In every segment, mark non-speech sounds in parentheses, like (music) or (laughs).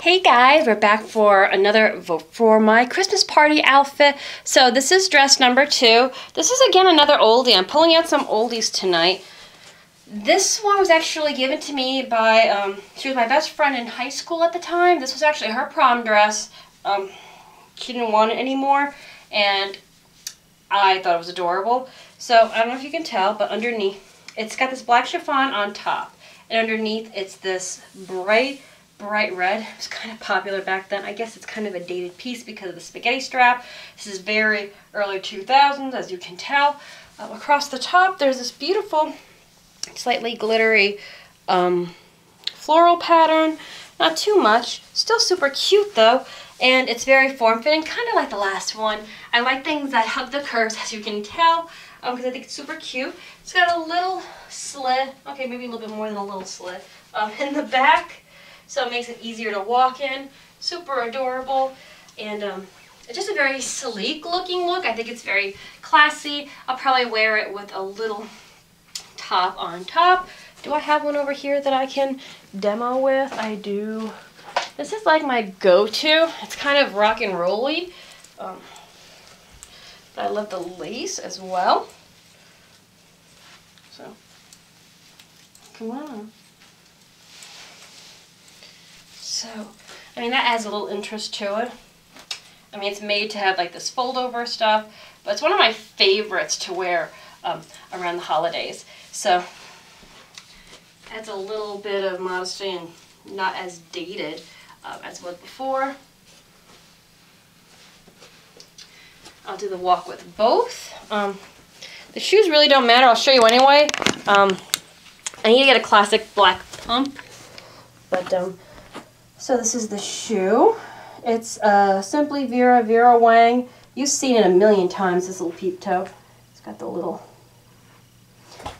Hey guys, we're back for another vote for my Christmas party outfit. So this is dress number two. This is again another oldie. I'm pulling out some oldies tonight. This one was actually given to me by, um, she was my best friend in high school at the time. This was actually her prom dress. Um, she didn't want it anymore and I thought it was adorable. So I don't know if you can tell, but underneath, it's got this black chiffon on top. And underneath, it's this bright bright red. It was kind of popular back then. I guess it's kind of a dated piece because of the spaghetti strap. This is very early 2000s, as you can tell. Uh, across the top, there's this beautiful, slightly glittery um, floral pattern. Not too much. Still super cute, though. And it's very form-fitting, kind of like the last one. I like things that hug the curves, as you can tell, because um, I think it's super cute. It's got a little slit, okay, maybe a little bit more than a little slit, um, in the back so it makes it easier to walk in. Super adorable, and um, it's just a very sleek looking look. I think it's very classy. I'll probably wear it with a little top on top. Do I have one over here that I can demo with? I do. This is like my go-to. It's kind of rock and rolly. Um, but I love the lace as well. So, come on. So, I mean, that adds a little interest to it. I mean, it's made to have like this fold over stuff, but it's one of my favorites to wear um, around the holidays. So, adds a little bit of modesty and not as dated uh, as was before. I'll do the walk with both. Um, the shoes really don't matter. I'll show you anyway. Um, I need to get a classic black pump, but um, so this is the shoe. It's uh, Simply Vera Vera Wang. You've seen it a million times, this little peep toe. It's got the little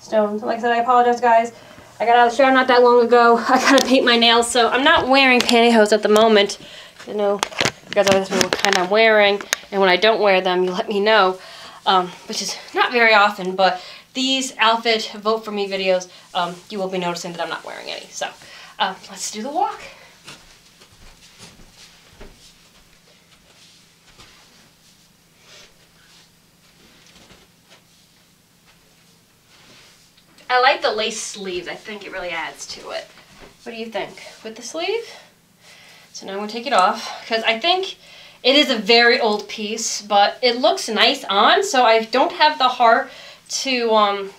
stones. Like I said, I apologize, guys. I got out of the shower not that long ago. (laughs) I gotta paint my nails, so I'm not wearing pantyhose at the moment. You know, you guys always me what kind I'm wearing, and when I don't wear them, you let me know, um, which is not very often, but these outfit vote for me videos, um, you will be noticing that I'm not wearing any. So, uh, let's do the walk. I like the lace sleeves. I think it really adds to it. What do you think? With the sleeve? So now I'm to take it off because I think it is a very old piece, but it looks nice on, so I don't have the heart to um,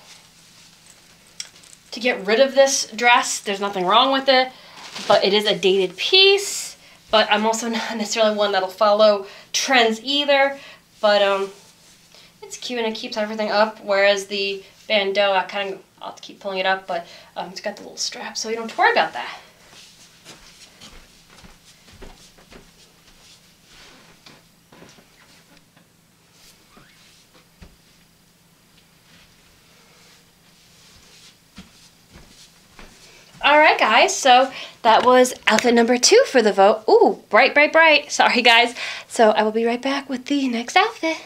to get rid of this dress. There's nothing wrong with it, but it is a dated piece, but I'm also (laughs) not necessarily one that'll follow trends either, but um, it's cute and it keeps everything up, whereas the bandeau, I kind of I'll keep pulling it up, but um, it's got the little strap, so you don't have to worry about that. Alright guys, so that was outfit number two for the vote. Ooh, bright, bright, bright. Sorry guys. So I will be right back with the next outfit.